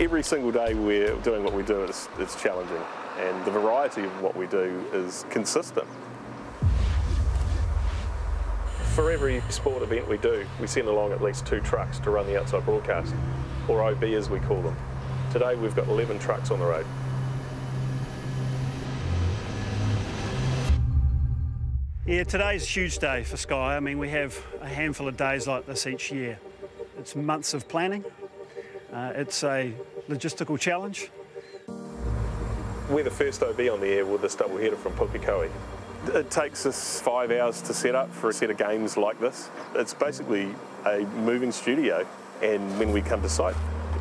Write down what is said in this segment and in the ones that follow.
Every single day we're doing what we do, it's, it's challenging. And the variety of what we do is consistent. For every sport event we do, we send along at least two trucks to run the outside broadcast, or OB as we call them. Today we've got 11 trucks on the road. Yeah, today's a huge day for Sky. I mean, we have a handful of days like this each year. It's months of planning. Uh, it's a logistical challenge. We're the first OB on the air with this double header from Pukekohe. It takes us five hours to set up for a set of games like this. It's basically a moving studio, and when we come to site,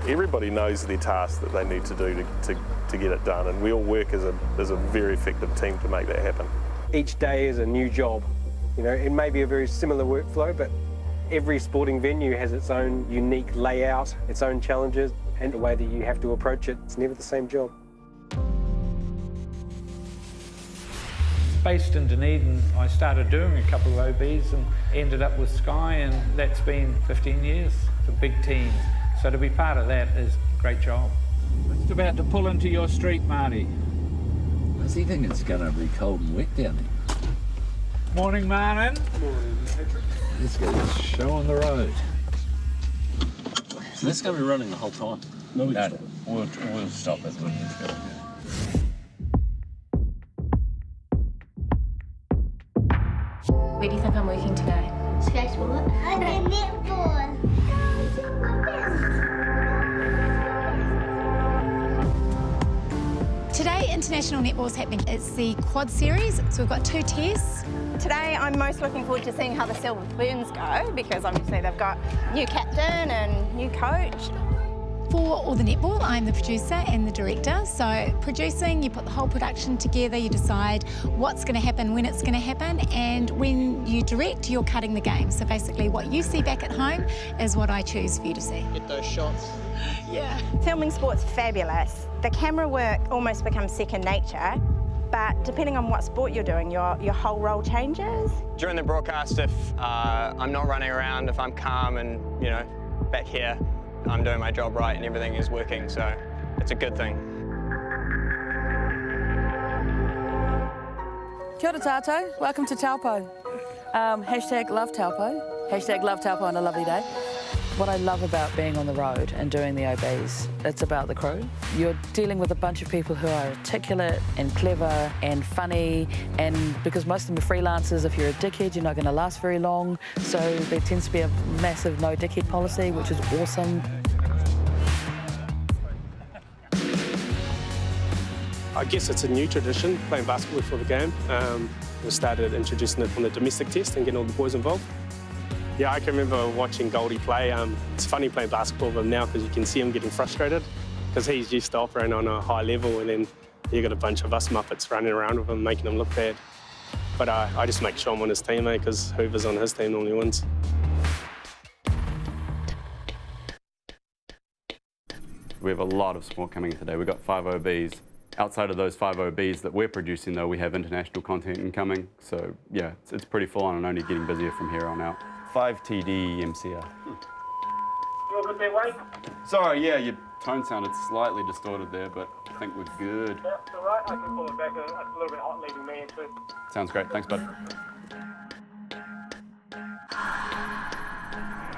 everybody knows their task that they need to do to, to, to get it done, and we all work as a, as a very effective team to make that happen. each day is a new job. You know, it may be a very similar workflow, but every sporting venue has its own unique layout, its own challenges, and the way that you have to approach it. It's never the same job. Based in Dunedin, I started doing a couple of OBs and ended up with Sky, and that's been 15 years. It's a big team. So to be part of that is a great job. Just about to pull into your street, Marty. Does he think it's going to be cold and wet down there? Morning, Martin. Let's get this show on the road. So that's going to be running the whole time? No, we'll, we'll stop it. when it's going. Where do you think I'm working today? Skateboard. Okay, netball. Today, International Netball's happening. It's the quad series, so we've got two tests. Today, I'm most looking forward to seeing how the Silver Ferns go because obviously they've got new captain and new coach. For All the Netball, I'm the producer and the director. So, producing, you put the whole production together, you decide what's going to happen, when it's going to happen, and when you direct, you're cutting the game. So, basically, what you see back at home is what I choose for you to see. Get those shots. Yeah. Filming sport's fabulous. The camera work almost becomes second nature, but depending on what sport you're doing, your, your whole role changes. During the broadcast, if uh, I'm not running around, if I'm calm and, you know, back here, I'm doing my job right and everything is working, so it's a good thing. Kia ora tātou, welcome to Taupo. Um, hashtag love Taupo, hashtag love Taupo on a lovely day. What I love about being on the road and doing the OBs, it's about the crew. You're dealing with a bunch of people who are articulate and clever and funny, and because most of them are freelancers, if you're a dickhead, you're not going to last very long. So there tends to be a massive no dickhead policy, which is awesome. I guess it's a new tradition, playing basketball before the game. Um, we started introducing it on the domestic test and getting all the boys involved. Yeah, I can remember watching Goldie play. Um, it's funny playing basketball with him now because you can see him getting frustrated because he's used to operating on a high level and then you've got a bunch of us Muppets running around with him, making him look bad. But uh, I just make sure I'm on his team, because whoever's on his team normally wins. We have a lot of sport coming today. We've got five OBs. Outside of those five OBs that we're producing, though, we have international content incoming. So, yeah, it's, it's pretty full on and only getting busier from here on out. 5 TD MCR. You're good there, Wayne? Sorry, yeah, your tone sounded slightly distorted there, but I think we're good. That's all right. I can pull it back. It's a little bit hot leaving me too. Sounds great. Thanks, bud.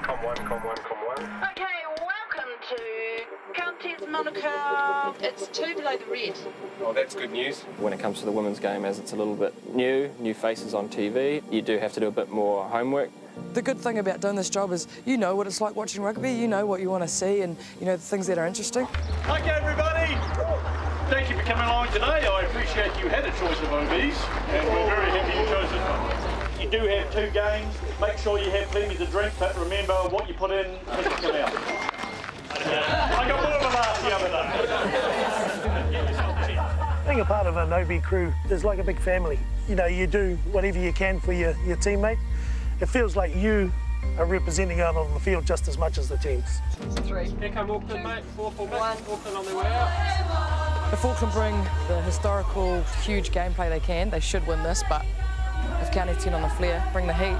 Come one, come one, come one. Okay, welcome to Counties Manukau. It's two below the red. Oh, that's good news. When it comes to the women's game, as it's a little bit new, new faces on TV, you do have to do a bit more homework. The good thing about doing this job is you know what it's like watching rugby, you know what you want to see, and you know the things that are interesting. Okay, everybody. Thank you for coming along today. I appreciate you had a choice of OBs, and we're very happy you chose this one. You do have two games. Make sure you have plenty to drink, but remember what you put in has to come out. I got more of a laugh the other day. A part of an OB crew is like a big family. You know, you do whatever you can for your, your teammate. It feels like you are representing out on the field just as much as the teams. Three. Here come Auckland, mate. Auckland on their way out. If Auckland bring the historical, huge gameplay they can, they should win this, but if County 10 on the flare, bring the heat,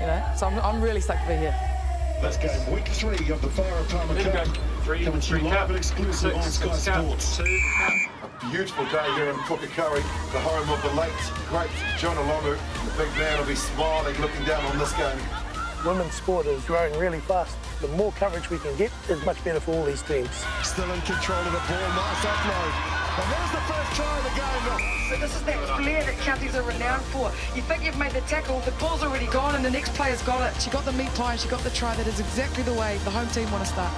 you know? So I'm, I'm really stoked to be here. That's game week three of the Farah Palmer Cup. Three, Coming to three you live and exclusive on Sky six. Sports. Two. A beautiful day here in Pukekohe, the home of the late, great Jonah Lomu. The big man will be smiling, looking down on this game. Women's sport is growing really fast. The more coverage we can get is much better for all these teams. Still in control of the ball, nice offload. And there's the first try of the game. So this is that flair that counties are renowned for. You think you've made the tackle, the ball's already gone and the next player's got it. She got the meat pie and she got the try. That is exactly the way the home team want to start.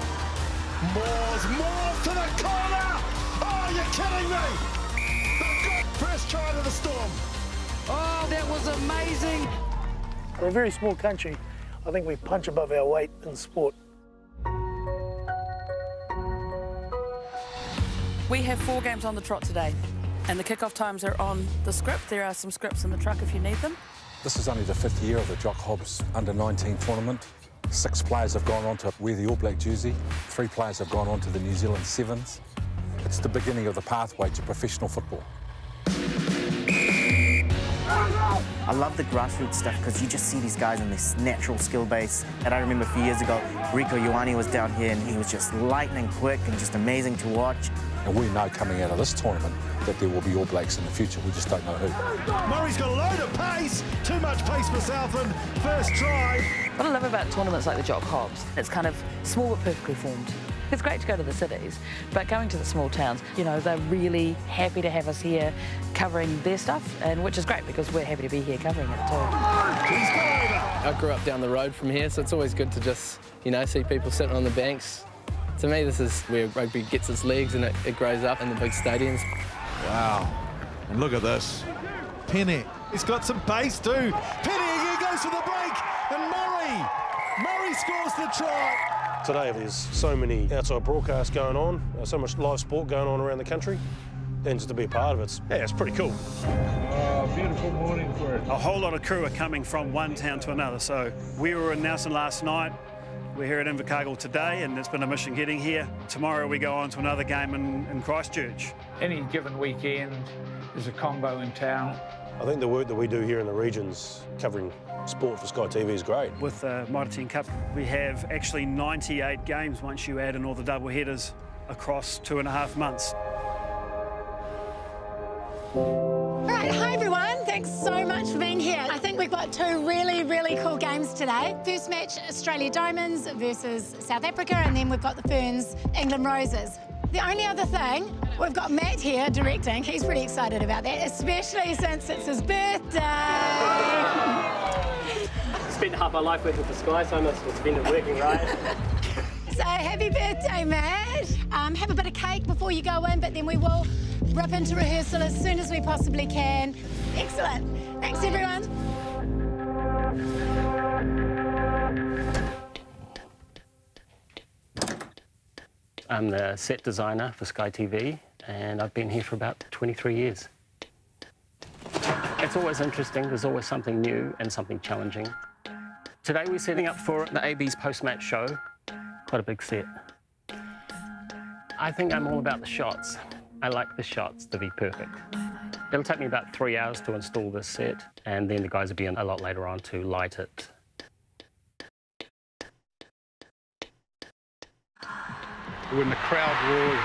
Moores, Moores to the corner! Oh, you're kidding me! First try to the Storm. Oh, that was amazing. We're a very small country. I think we punch above our weight in sport. We have four games on the trot today, and the kickoff times are on the script. There are some scripts in the truck if you need them. This is only the fifth year of the Jock Hobbs Under 19 tournament. Six players have gone on to wear the All Black jersey. Three players have gone on to the New Zealand Sevens. It's the beginning of the pathway to professional football. I love the grassroots stuff because you just see these guys in this natural skill base. And I remember a few years ago, Rieko Ioane was down here and he was just lightning quick and just amazing to watch. And we know coming out of this tournament that there will be All Blacks in the future. We just don't know who. Murray's got a load of pace. Too much pace for Southland. First try. What I love about tournaments like the Jock Hobbs, it's kind of small but perfectly formed. It's great to go to the cities, but going to the small towns, you know, they're really happy to have us here covering their stuff, and which is great because we're happy to be here covering it too. I grew up down the road from here, so it's always good to just, you know, see people sitting on the banks. To me, this is where rugby gets its legs and it, it grows up in the big stadiums. Wow. And look at this. Penny. He's got some pace too. Penny, he goes for the break. And Murray. Murray scores the try. Today there's so many outside broadcasts going on, uh, so much live sport going on around the country, and just to be a part of it, yeah, it's pretty cool. Oh, beautiful morning for it. A whole lot of crew are coming from one town to another. So we were in Nelson last night. We're here at Invercargill today, and it's been a mission getting here. Tomorrow we go on to another game in, in Christchurch. Any given weekend, there's a combo in town. I think the work that we do here in the regions covering sport for Sky TV is great. With uh, the Mitre 10 Cup, we have actually 98 games once you add in all the double headers across two and a half months. Thanks so much for being here. I think we've got two really, really cool games today. First match, Australia Diamonds versus South Africa, and then we've got the Ferns, England Roses. The only other thing, we've got Matt here directing. He's pretty excited about that, especially since it's his birthday. Spent half my life working for Sky, so I must have spent it working, right? So happy birthday, Matt. Um, have a bit of cake before you go in, but then we will rip into rehearsal as soon as we possibly can. Excellent. Thanks, everyone. I'm the set designer for Sky TV, and I've been here for about 23 years. It's always interesting. There's always something new and something challenging. Today we're setting up for the AB's post-match show. Quite a big set. I think I'm all about the shots. I like the shots to be perfect. It'll take me about three hours to install this set, and then the guys will be in a lot later on to light it. when the crowd roars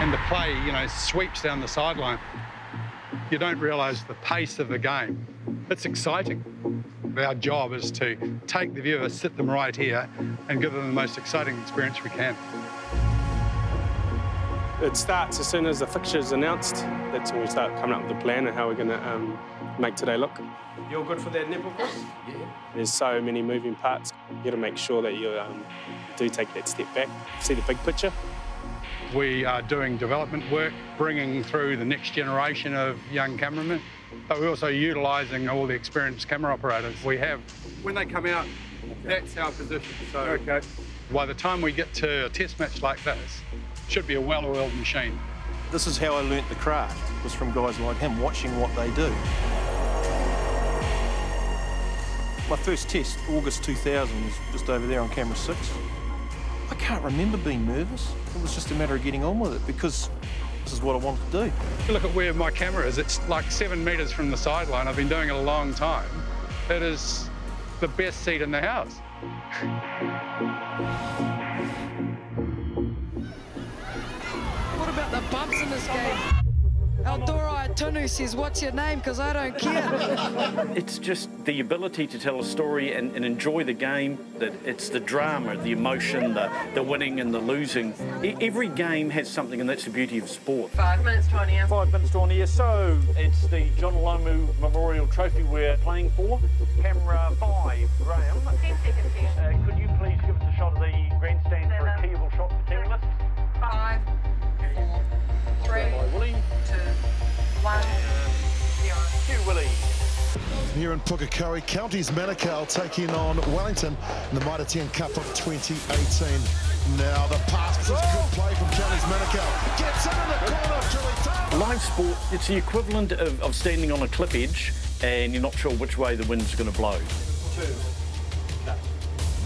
and the play, you know, sweeps down the sideline, you don't realise the pace of the game. It's exciting. Our job is to take the viewer, sit them right here, and give them the most exciting experience we can. It starts as soon as the fixture is announced. That's when we start coming up with a plan and how we're going to um, make today look. You're good for that netball course? Yeah. There's so many moving parts. You got to make sure that you um, do take that step back, see the big picture. We are doing development work, bringing through the next generation of young cameramen, but we're also utilising all the experienced camera operators we have. When they come out, that's our position. So okay. by the time we get to a test match like this, it should be a well-oiled machine. This is how I learnt the craft, it was from guys like him, watching what they do. My first test, August 2000, was just over there on camera six. I can't remember being nervous. It was just a matter of getting on with it because this is what I wanted to do. If you Look at where my camera is. It's like seven metres from the sideline. I've been doing it a long time. It is the best seat in the house. this game? Aldora Itunu says, what's your name? Because I don't care. It's just the ability to tell a story and, and enjoy the game. That it's the drama, the emotion, the, the winning and the losing. E- every game has something, and that's the beauty of sport. Five minutes to on here. Five minutes to on here. So it's the Jonah Lomu Memorial Trophy we're playing for. Camera five, Graham. Ten seconds Here in Pukekohe, Counties Manukau taking on Wellington in the Mitre 10 Cup of 2018. Now the pass, this is good play from Counties Manukau. Gets in in the corner, Julie Live sport, it's the equivalent of, of standing on a cliff edge and you're not sure which way the wind's going to blow.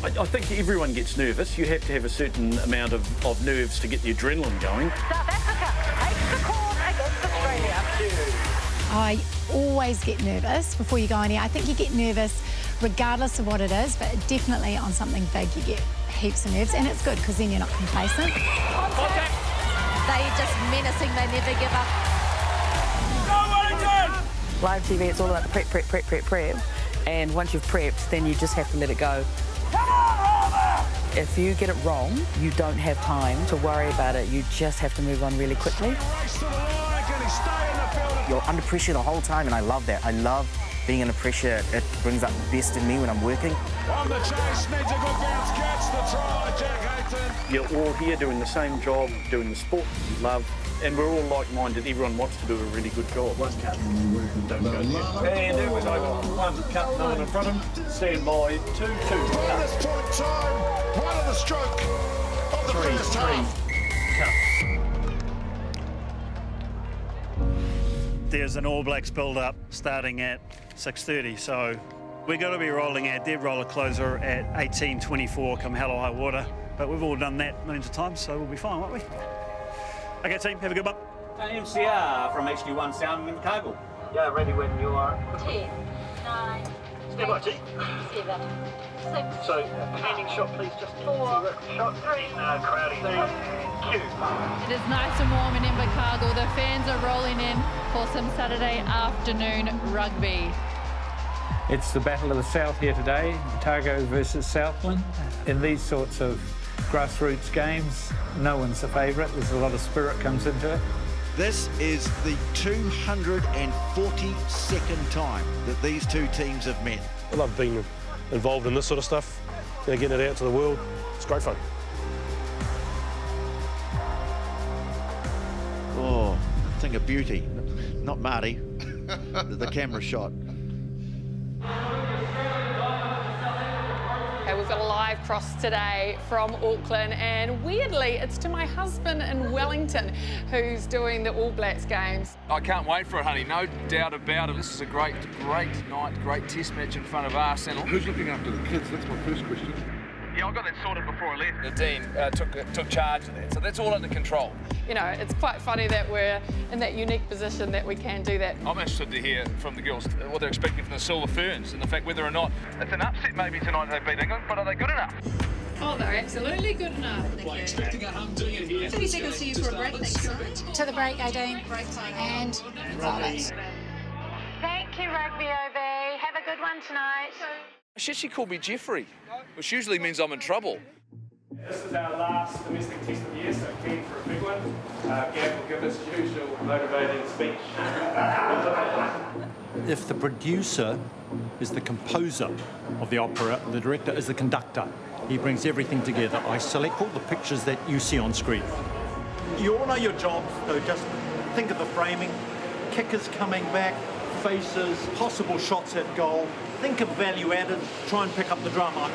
I, I think everyone gets nervous. You have to have a certain amount of, of nerves to get the adrenaline going. South Africa takes the course against Australia. I always get nervous before you go on here. I think you get nervous regardless of what it is, but definitely on something big you get heaps of nerves, and it's good because then you're not complacent. They're just menacing, they never give up. Live TV, it's all about the prep, prep, prep, prep, prep. And once you've prepped, then you just have to let it go. If you get it wrong, you don't have time to worry about it. You just have to move on really quickly. You're under pressure the whole time, and I love that. I love being under pressure. It brings out the best in me when I'm working. On the chase, needs a good bounce catch, the try, Jack Hayton. You're all here doing the same job, doing the sport you love, and we're all like-minded. Everyone wants to do a really good job. One cut. Don't go there. And there we go. One cut, no one in front of him. Stand by. Two, two. Bonus point time, one of the stroke of the Three, first three. half. There's an All Blacks build-up starting at 6.30, so we're going to be rolling our dead roller closer at 18.24 come hell or high water. But we've all done that millions of times, so we'll be fine, won't we? Okay, team, have a good one. MCR from HD1 Sound in Cargill. Yeah, ready when you are. Ten, nine, Stand by, T. seven, six, So, panning shot, please. Just four, shot. three, Uh, crowding. Cue. It is nice and warm in Invercargill. The fans are rolling in for some Saturday afternoon rugby. It's the Battle of the South here today, Otago versus Southland. In these sorts of grassroots games, no one's a favourite. There's a lot of spirit comes into it. This is the 242nd time that these two teams have met. I love being involved in this sort of stuff, you know, getting it out to the world. It's great fun. Oh, thing of beauty. Not Marty, the the camera shot. Okay, we've got a live cross today from Auckland, and weirdly, it's to my husband in Wellington who's doing the All Blacks games. I can't wait for it, honey. No doubt about it. This is a great, great night, great test match in front of Arsenal. Who's looking after the kids? That's my first question. Yeah, I got that sorted before I left. The dean uh, took took charge of that, so that's all under control. You know, it's quite funny that we're in that unique position that we can do that. I'm interested to hear from the girls what they're expecting from the Silver Ferns and the fact whether or not it's an upset maybe tonight they beat England, but are they good enough? Oh, they're absolutely good enough. expecting a humdinger here. 30 seconds to you for a break, thanks. To the break, Aideen. And roll it. Thank you, Rugby OB. Have a good one tonight. She actually called me Jeffrey, which usually means I'm in trouble. This is our last domestic test of the year, so keen for a big one. Uh, Gav will give his usual motivating speech. If the producer is the composer of the opera, the director is the conductor. He brings everything together. I select all the pictures that you see on screen. You all know your jobs, so just think of the framing, kickers coming back, faces, possible shots at goal. Think of value added, try and pick up the drama.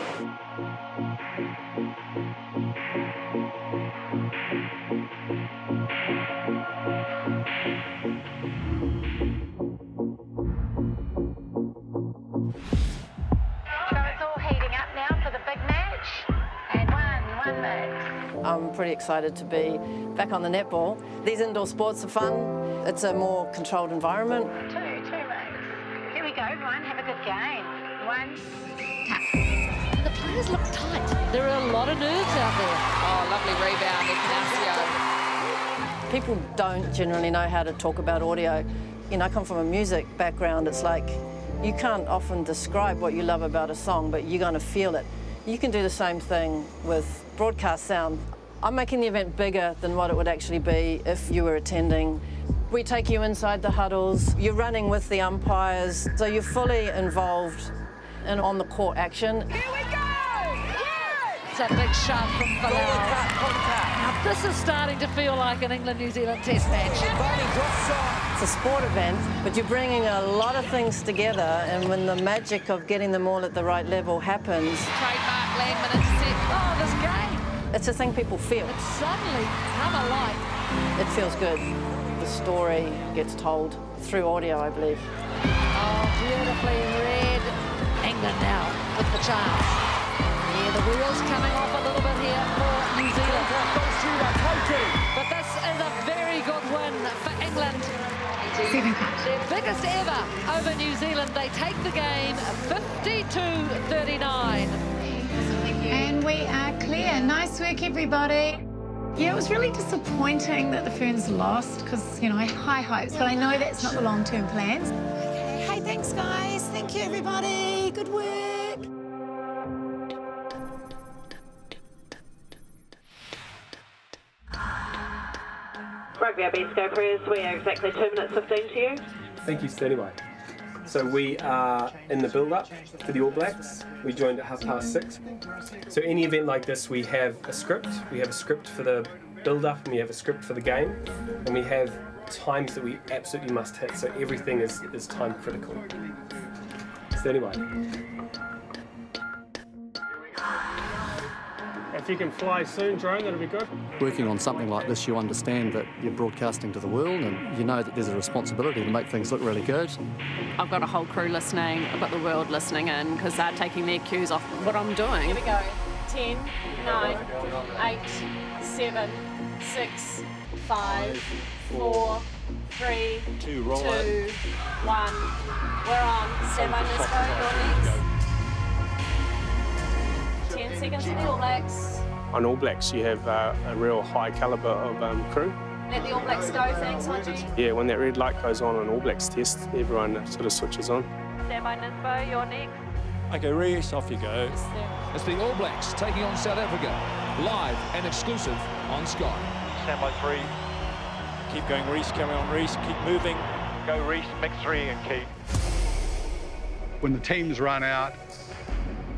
I'm pretty excited to be back on the netball. These indoor sports are fun. It's a more controlled environment everyone. Have a good game. One, The players look tight. There are a lot of nerves out there. Oh, lovely rebound, Ignacio. People don't generally know how to talk about audio. You know, I come from a music background. It's like you can't often describe what you love about a song, but you're going to feel it. You can do the same thing with broadcast sound. I'm making the event bigger than what it would actually be if you were attending. We take you inside the huddles, you're running with the umpires, so you're fully involved in on the court action. Here we go! It's a big shot from Bilal. Now this is starting to feel like an England-New Zealand test match. It's a sport event, but you're bringing a lot of things together, and when the magic of getting them all at the right level happens, Trademark Landman intercept. Oh, this game. it's a thing people feel. It's suddenly come alive. It feels good. The story gets told through audio, I believe. Oh, beautifully read. England now with the chance. Yeah, the wheels coming off a little bit here for New Zealand. But this is a very good win for England. Their biggest ever over New Zealand. They take the game 52-39. And we are clear. Nice work, everybody. Yeah, it was really disappointing that the Ferns lost because, you know, I had high hopes, but I know that's not the long-term plans. Okay. Hey, thanks, guys. Thank you, everybody. Good work. Rugby RB Go Prayers, we are exactly 2 minutes 15 to you. Thank you, Steady Way. So we are in the build-up to the All Blacks. We joined at half past six. So any event like this, we have a script. We have a script for the build-up, and we have a script for the game, and we have times that we absolutely must hit. So everything is, is time critical. Steady Way. If you can fly soon, drone, that'll be good. Working on something like this, you understand that you're broadcasting to the world and you know that there's a responsibility to make things look really good. I've got a whole crew listening, I've got the world listening in because they're taking their cues off what I'm doing. Here we go. 10, 9, 8, 7, 6, 5, 4, 3, Two, 2, 1. We're on. Stand by, let's go. Your next. 10 seconds to the All Blacks. On All Blacks, you have uh, a real high calibre of um, crew. Let the All Blacks go. Thanks, Angie. Yeah, when that red light goes on on All Blacks test, everyone sort of switches on. Stand by, Nisbo. You're next. Okay, Reese, off you go. It's the All Blacks taking on South Africa, live and exclusive on Sky. Stand by three. Keep going, Reese. Carry on, Reese. Keep moving. Go, Reese. Mix three and keep. When the teams run out,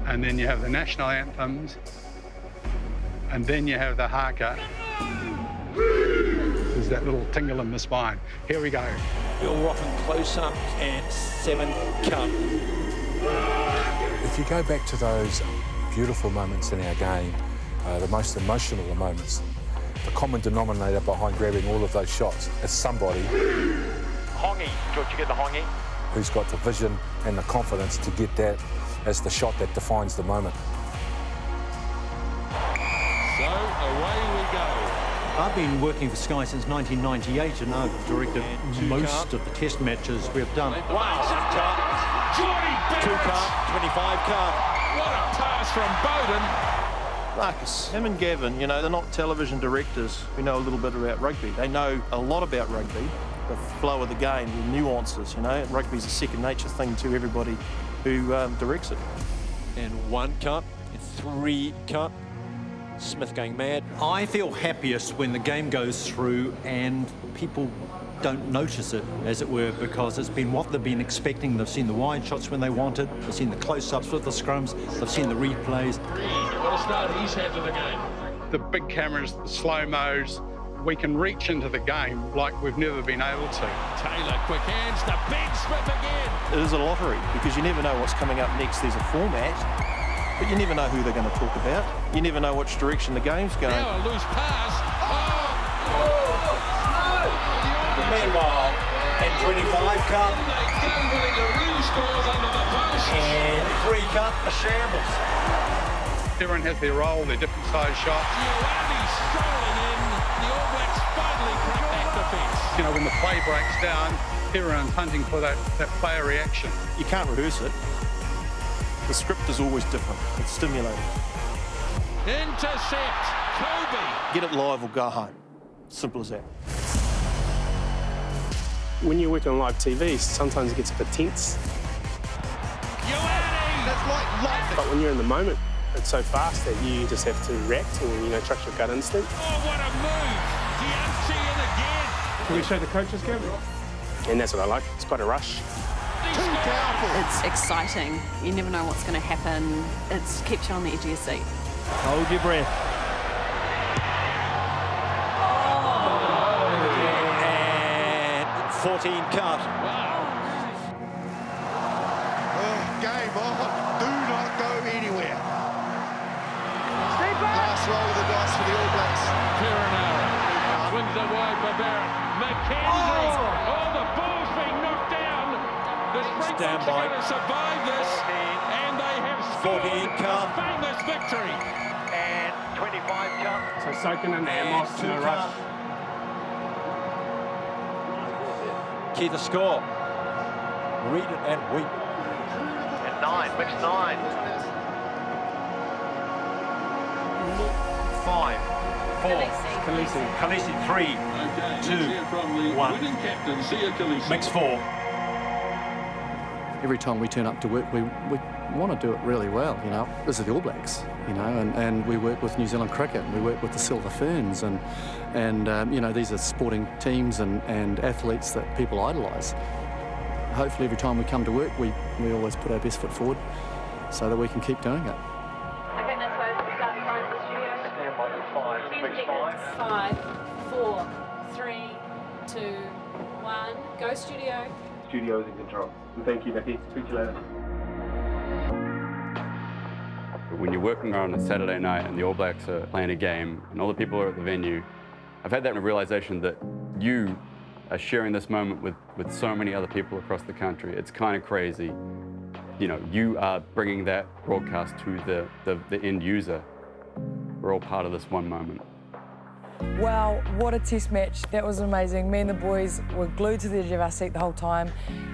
and then you have the national anthems, and then you have the haka. There's that little tingle in the spine. Here we go. Bill Roffin close up and seven come. If you go back to those beautiful moments in our game, uh, the most emotional of moments, the common denominator behind grabbing all of those shots is somebody Hongi. George, you get the hongi? who's got the vision and the confidence to get that as the shot that defines the moment. So away we go. I've been working for Sky since 1998 and I've directed most of the test matches we've done. Wow, Two cut, 25 cut. What a pass from Beauden. Marcus, him and Gavin, you know, they're not television directors who know a little bit about rugby. They know a lot about rugby, the flow of the game, the nuances, you know. Rugby's a second nature thing to everybody who um, directs it. And one cut, and three cut. Smith going mad. I feel happiest when the game goes through and people don't notice it, as it were, because it's been what they've been expecting. They've seen the wide shots when they want it. They've seen the close-ups with the scrums. They've seen the replays. What a start he's had to the game. The big cameras, the slow mos, we can reach into the game like we've never been able to. Taylor, quick hands, the big strip again. It is a lottery because you never know what's coming up next. There's a format, but you never know who they're going to talk about. You never know which direction the game's going. Now a loose pass. Oh! Meanwhile, and 25 cut. And three cut, a shambles. Everyone has their role, their different size shots. strolling in. The All Blacks finally crack that defence. You know, when the play breaks down, everyone's hunting for that, that player reaction. You can't rehearse it. The script is always different. It's stimulating. Intercept. Kolbe. Get it live or go home. Simple as that. When you're working on live TV, sometimes it gets a bit tense. That's like lightning. But when you're in the moment, it's so fast that you just have to react and, you know, trust your gut instinct. Oh, what a move. Dyantyi in again. Can we show the coaches, Gavin? And that's what I like. It's quite a rush. It's exciting. You never know what's going to happen. It keeps you on the edge of your seat. Hold your breath. And 14 cut. Oh, game on. Roll of the dice for the All Blacks. Perenara swings away for Barrett. McKenzie. Oh! oh. the ball's being knocked down. The Springboks are going to survive this, and they have scored 14 a count. famous victory. And 25 cut. So soaking in the Amos, two no rush. Key the score. Read it and weep. And nine, mix nine. Five, four, Khaleesi. Khaleesi, three, Two, one. mix four. Every time we turn up to work, we, we want to do it really well, you know. This is the All Blacks, you know, and, and we work with New Zealand Cricket, we work with the Silver Ferns, and, and um, you know, these are sporting teams and, and athletes that people idolise. Hopefully every time we come to work, we, we always put our best foot forward so that we can keep doing it. Studio. Studio is in control. Thank you, Becky. Speak to you later. When you're working on a Saturday night and the All Blacks are playing a game and all the people are at the venue, I've had that realization that you are sharing this moment with, with so many other people across the country. It's kind of crazy. You know, you are bringing that broadcast to the, the, the end user. We're all part of this one moment. Wow, what a test match. That was amazing. Me and the boys were glued to the edge of our seat the whole time.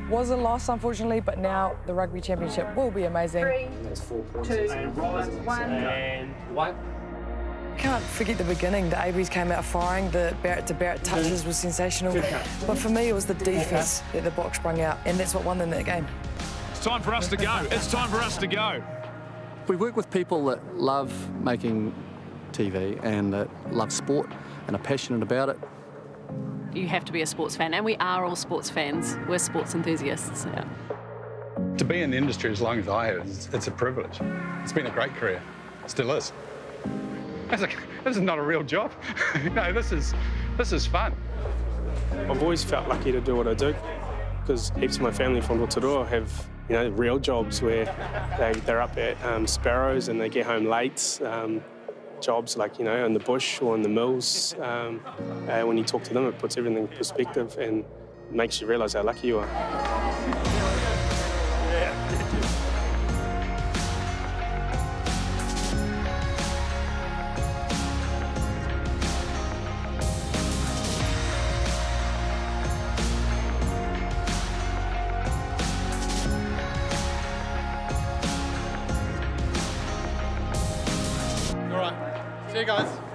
Was a loss, unfortunately, but now the Rugby Championship will be amazing. Three, That's four points. two, And one. And one. Can't forget the beginning. The ABs came out firing. The Barrett to Barrett touches was sensational. But for me, it was the defence that the Boks sprung out, and that's what won them that game. It's time for us to go. It's time for us to go. We work with people that love making TV and that love sport and are passionate about it. You have to be a sports fan, and we are all sports fans. We're sports enthusiasts. Yeah. To be in the industry as long as I have, it's, it's a privilege. It's been a great career. Still is. It's like, this is not a real job. no, this is, this is fun. I've always felt lucky to do what I do because heaps of my family from Rotorua have, you know, real jobs where they, they're up at um, Sparrows and they get home late. Um, jobs like, you know, in the bush or in the mills. Um, uh, when you talk to them, it puts everything in perspective and makes you realise how lucky you are. You guys.